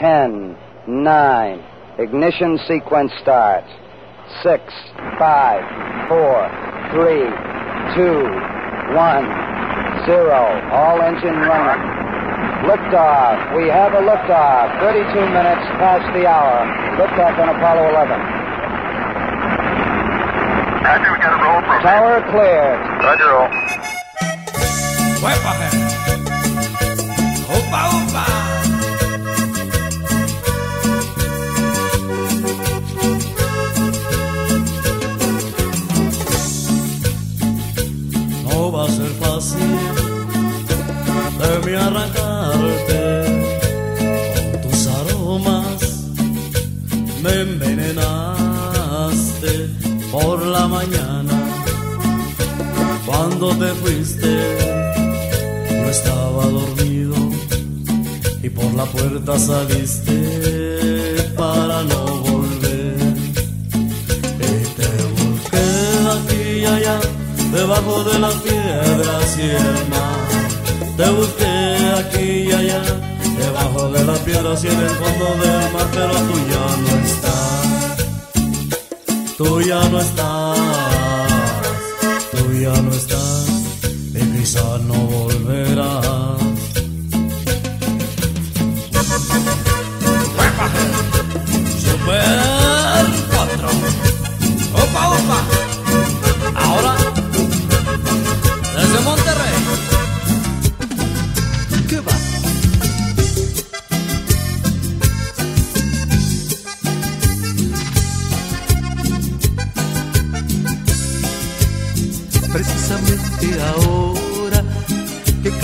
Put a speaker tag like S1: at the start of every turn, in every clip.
S1: Ten, nine. Ignition sequence starts. Six, five, four, three, two, one, zero. All engine running. Liftoff. We have a liftoff. 32 minutes past the hour. Liftoff on Apollo 11.
S2: Roger, we got a roll from
S1: Tower clear.
S2: Roger, roll.
S3: Wipe off it. Opa, opa. cuando te fuiste no estaba dormido y por la puerta saliste para no volver. Y te busqué aquí y allá, debajo de las piedras y el mar. Te busqué aquí y allá, debajo de las piedras y en el fondo del mar, pero tú ya no estás. Tú ya no estás. Tú ya no estás.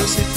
S4: Cause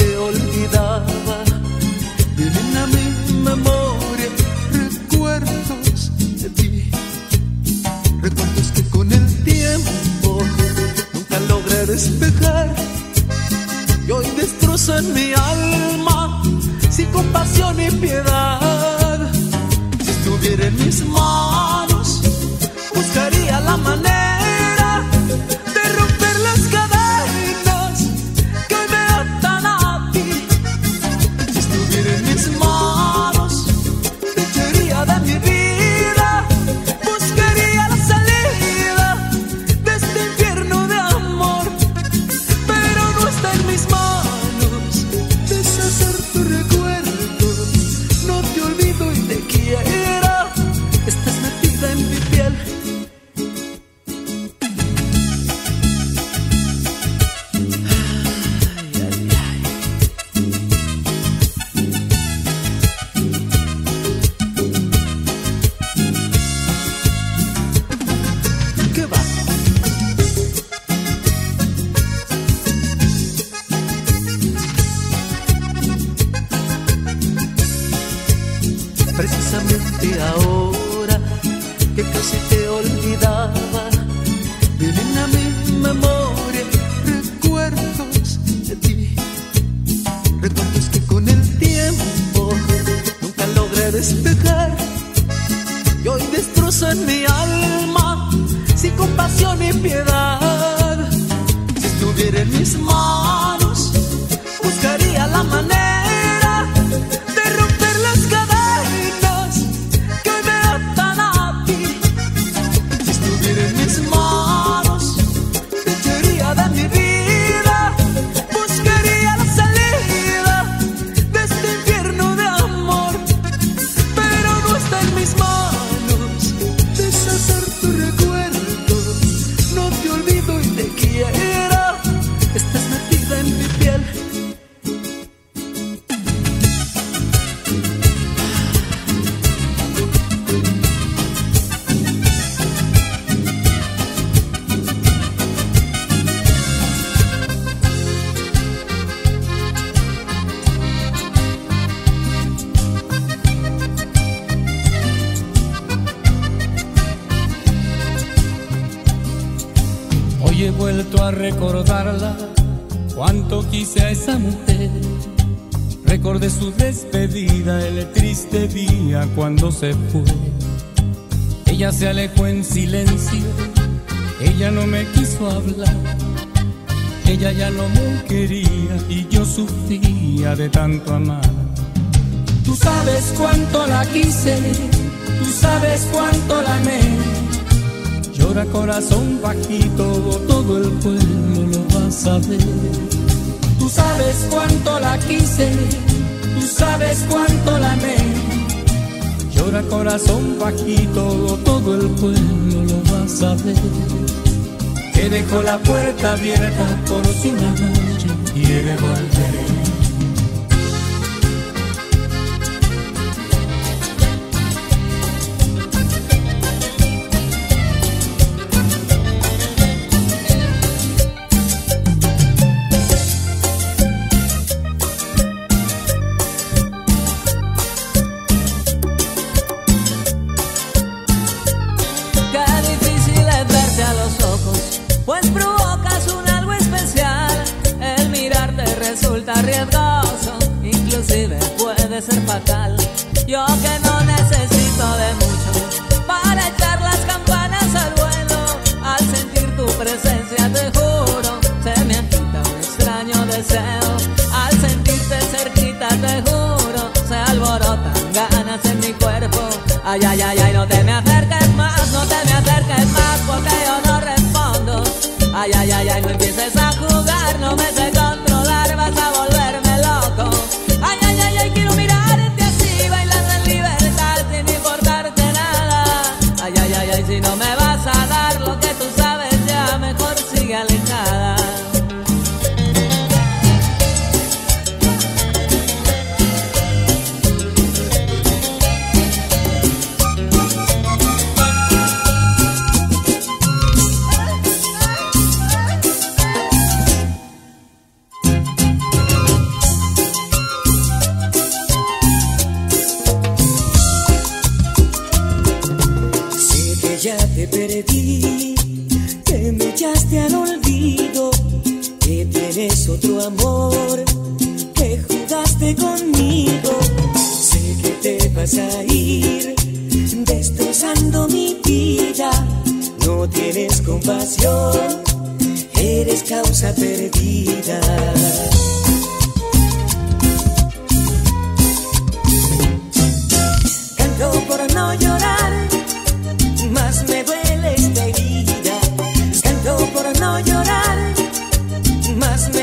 S4: se fue. Ella se alejó en silencio, ella no me quiso hablar. Ella ya no me quería y yo sufría de tanto amar.
S5: Tú sabes cuánto la quise, tú sabes cuánto la amé. Llora corazón bajito, todo el pueblo lo va a saber. Tú sabes cuánto la quise, tú sabes cuánto la amé Llora corazón bajito, todo el pueblo lo va a saber. Que dejó la puerta abierta por si una noche quiere volver.
S6: Ser fatal. Yo que no necesito de mucho para echar las campanas al vuelo. Al sentir tu presencia te juro, se me agita un extraño deseo. Al sentirte cerquita te juro, se alborotan ganas en mi cuerpo. Ay, ay, ay, ay, no te me acerques más, no te me acerques más porque yo no respondo. Ay, ay, ay, ay, no empieces a jugar, no me
S7: más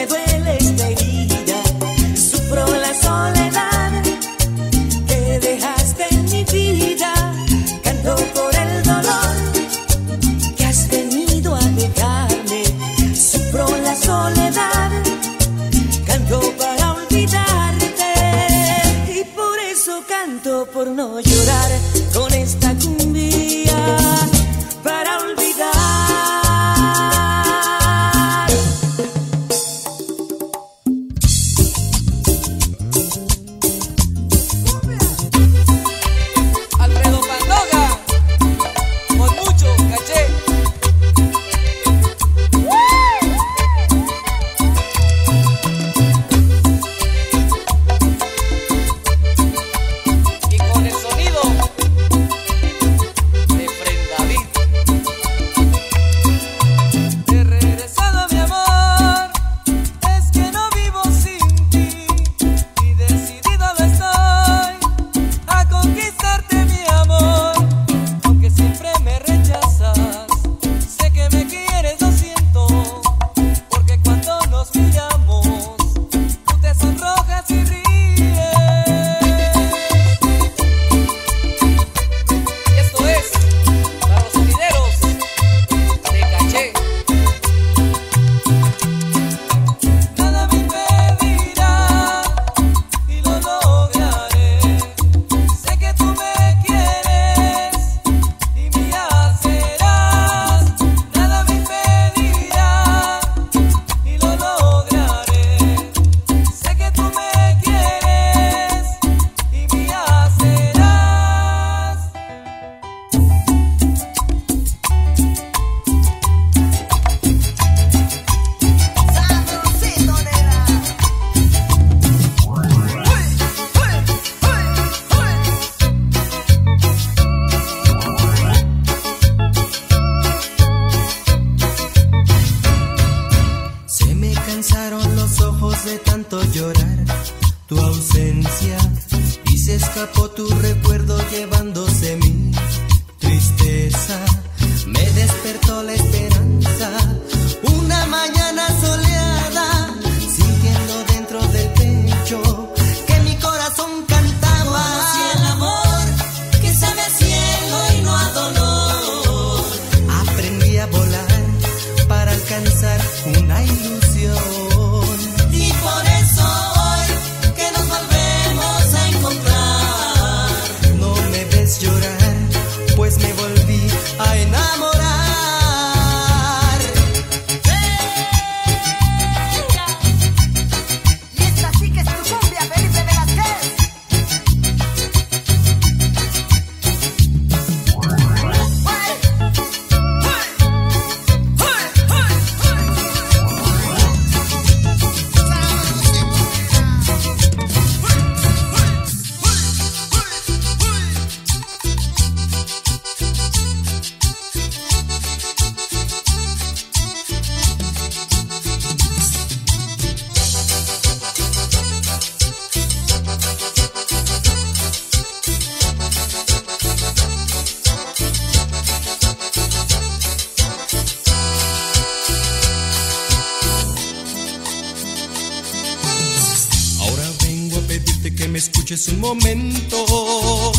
S7: me
S8: escuches un momento.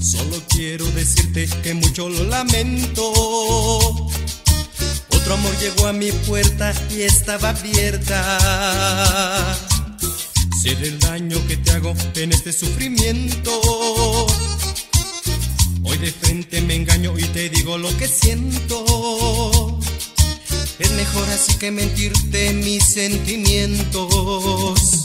S8: Solo quiero decirte que mucho lo lamento. Otro amor llegó a mi puerta y estaba abierta. Sé del daño que te hago en este sufrimiento. Hoy de frente me engaño y te digo lo que siento. Es mejor así que mentirte mis sentimientos.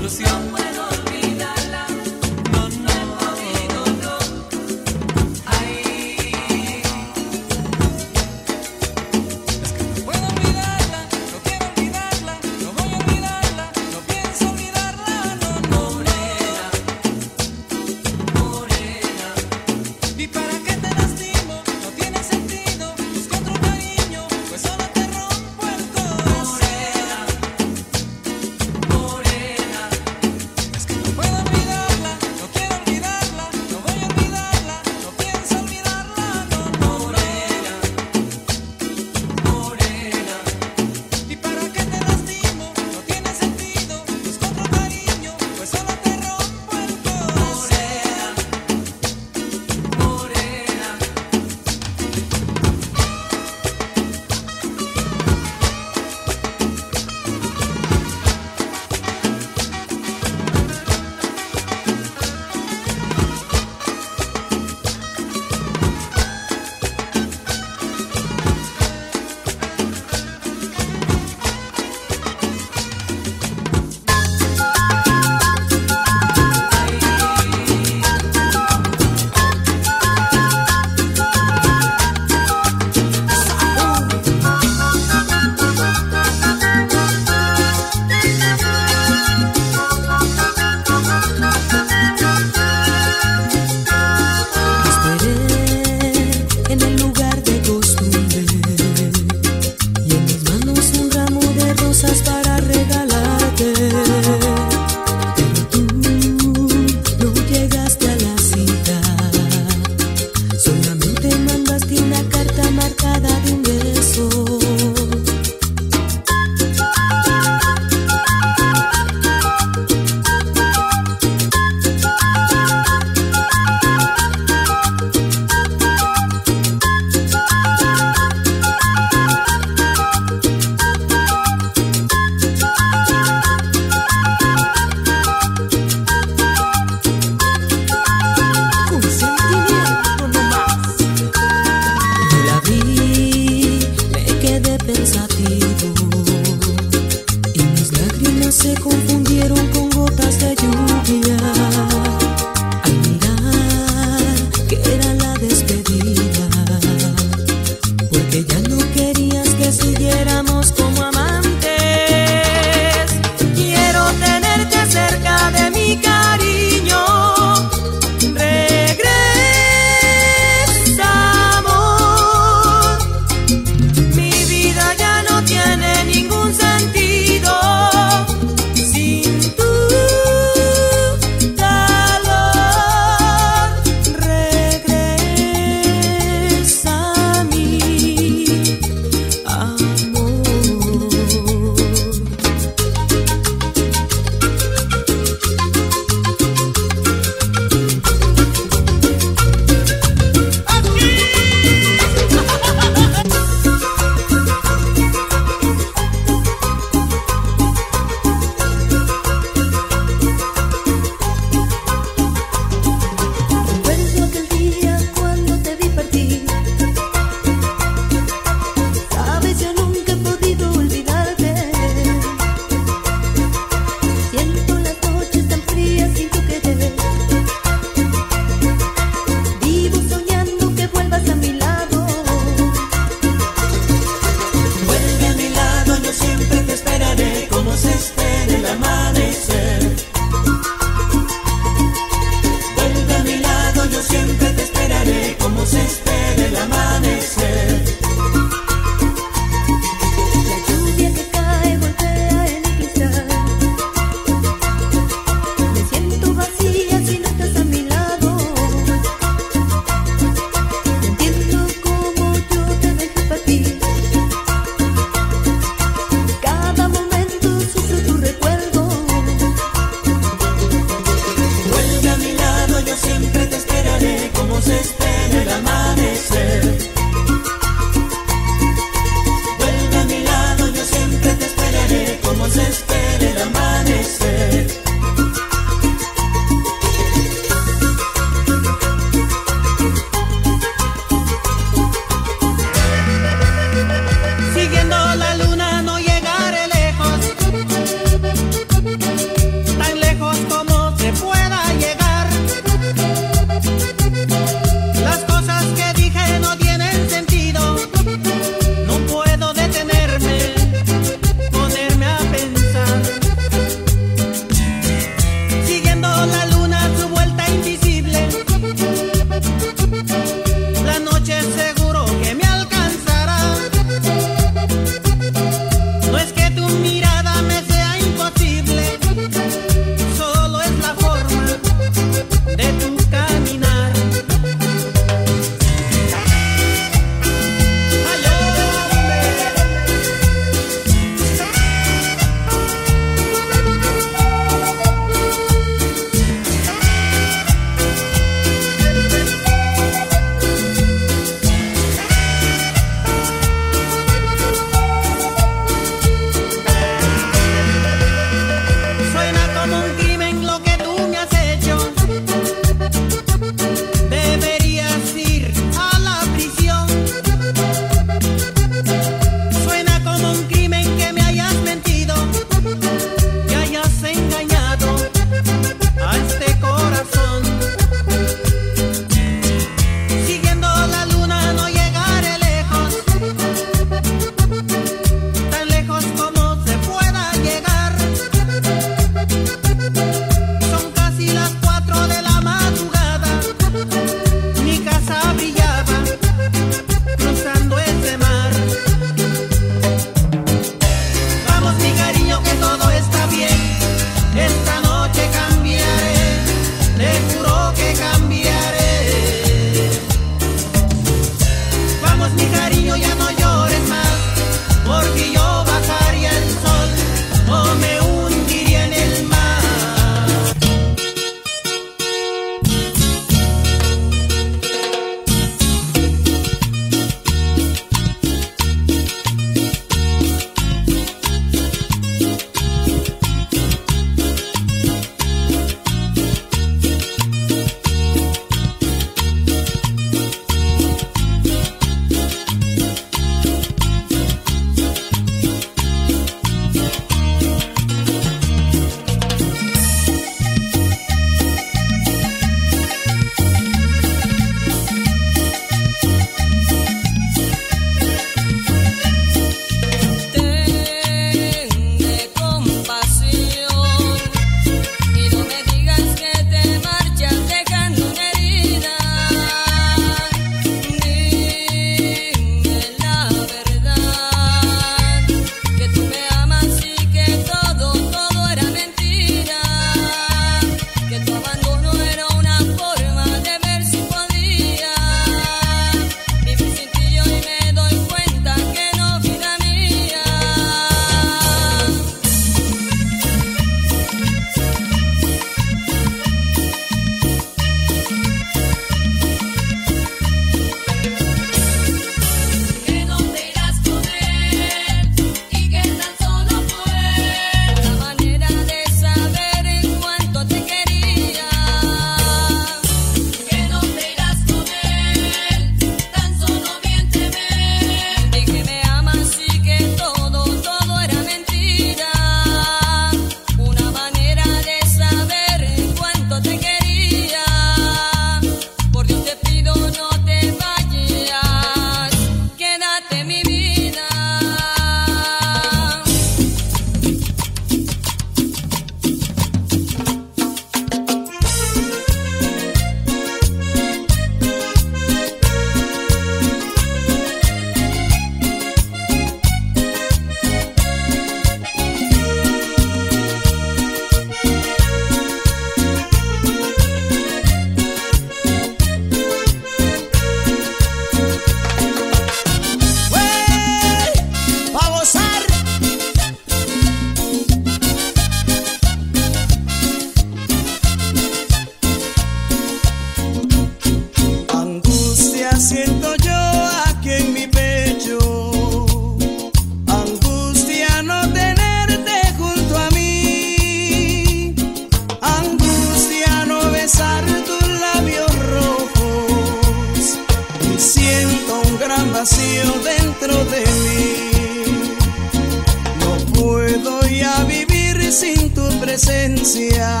S9: sin tu
S10: presencia.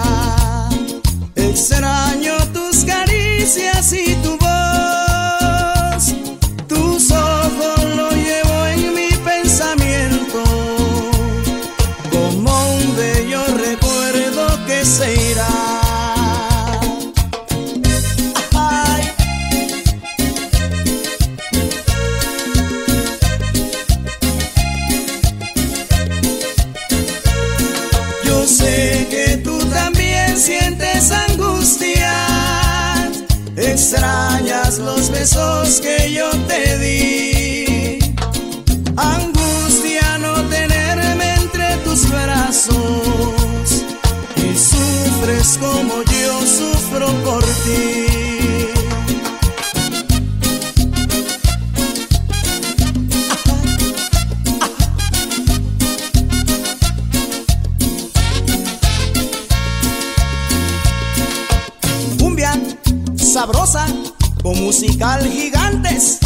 S10: Extraño tus caricias y tu voz. sabrosa, con musical gigantes.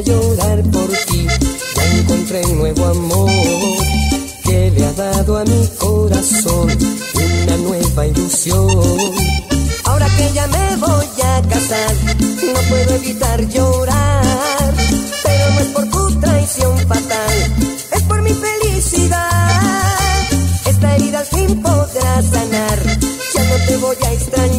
S6: llorar
S7: por ti. Ya encontré un nuevo amor que le ha dado a mi corazón una nueva ilusión. Ahora que ya me voy a casar, no puedo evitar llorar. Pero no es por tu traición fatal, es por mi felicidad. Esta herida al fin podrá sanar, ya no te voy a extrañar.